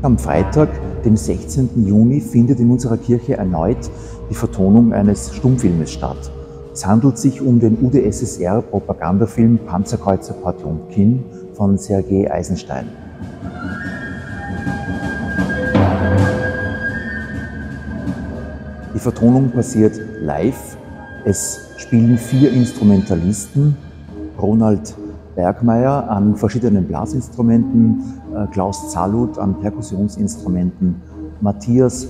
Am Freitag, dem 16. Juni, findet in unserer Kirche erneut die Vertonung eines Stummfilmes statt. Es handelt sich um den UdSSR-Propagandafilm Panzerkreuzer Potjomkin von Sergei Eisenstein. Die Vertonung passiert live. Es spielen vier Instrumentalisten, Ronald Bergmeier an verschiedenen Blasinstrumenten, äh, Klaus Zalut an Perkussionsinstrumenten, Matthias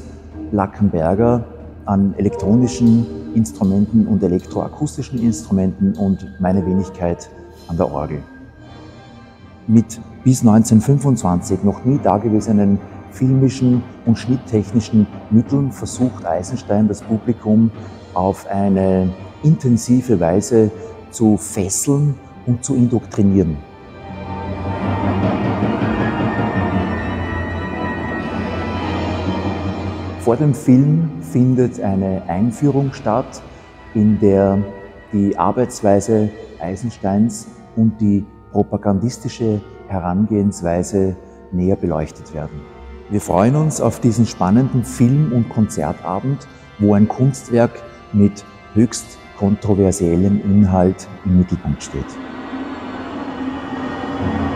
Lackenberger an elektronischen Instrumenten und elektroakustischen Instrumenten und meine Wenigkeit an der Orgel. Mit bis 1925 noch nie dagewesenen filmischen und schnitttechnischen Mitteln versucht Eisenstein das Publikum auf eine intensive Weise zu fesseln und zu indoktrinieren. Vor dem Film findet eine Einführung statt, in der die Arbeitsweise Eisensteins und die propagandistische Herangehensweise näher beleuchtet werden. Wir freuen uns auf diesen spannenden Film- und Konzertabend, wo ein Kunstwerk mit höchst kontroversiellem Inhalt im Mittelpunkt steht. Bye.